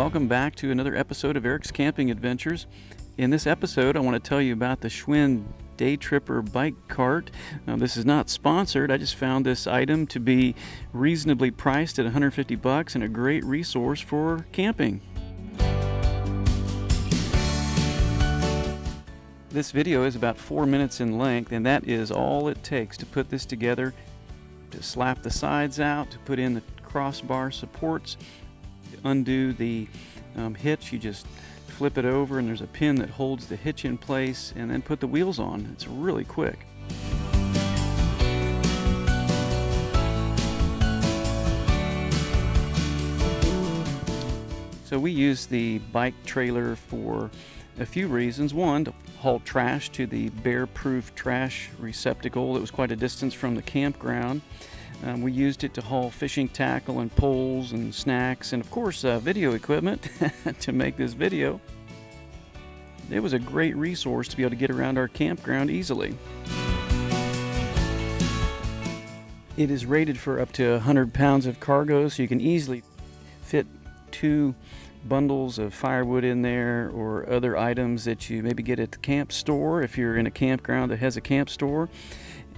welcome back to another episode of Eric's Camping Adventures. In this episode, I want to tell you about the Schwinn Day Tripper bike cart. Now, this is not sponsored. I just found this item to be reasonably priced at 150 bucks and a great resource for camping. This video is about four minutes in length, and that is all it takes to put this together. To slap the sides out, to put in the crossbar supports, undo the um, hitch, you just flip it over and there's a pin that holds the hitch in place and then put the wheels on. It's really quick. So we use the bike trailer for a few reasons. One, to haul trash to the bear-proof trash receptacle that was quite a distance from the campground. Um, we used it to haul fishing tackle and poles and snacks and of course uh, video equipment to make this video. It was a great resource to be able to get around our campground easily. It is rated for up to 100 pounds of cargo so you can easily fit two bundles of firewood in there or other items that you maybe get at the camp store if you're in a campground that has a camp store.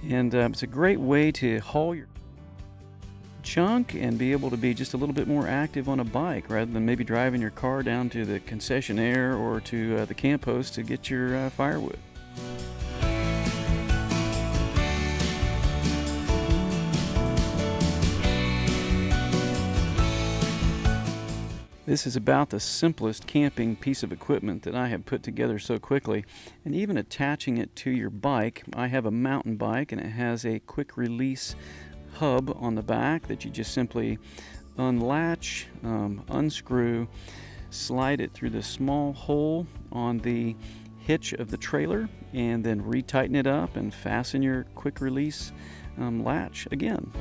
And um, it's a great way to haul your junk and be able to be just a little bit more active on a bike rather than maybe driving your car down to the concessionaire or to uh, the camp post to get your uh, firewood. This is about the simplest camping piece of equipment that I have put together so quickly. And even attaching it to your bike, I have a mountain bike and it has a quick release hub on the back that you just simply unlatch, um, unscrew, slide it through the small hole on the hitch of the trailer and then retighten it up and fasten your quick release um, latch again.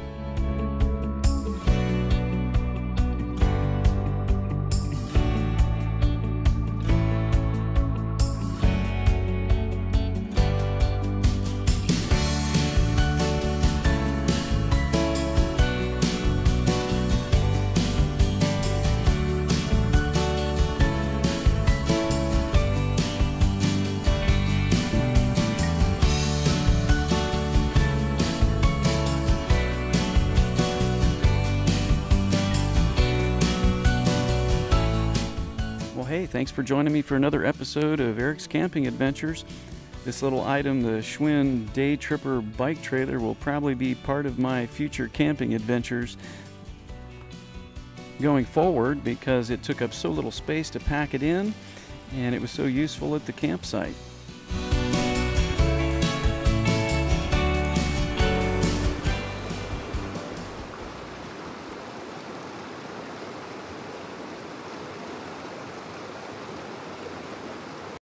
Hey, thanks for joining me for another episode of Eric's Camping Adventures. This little item, the Schwinn Day Tripper bike trailer, will probably be part of my future camping adventures going forward because it took up so little space to pack it in and it was so useful at the campsite.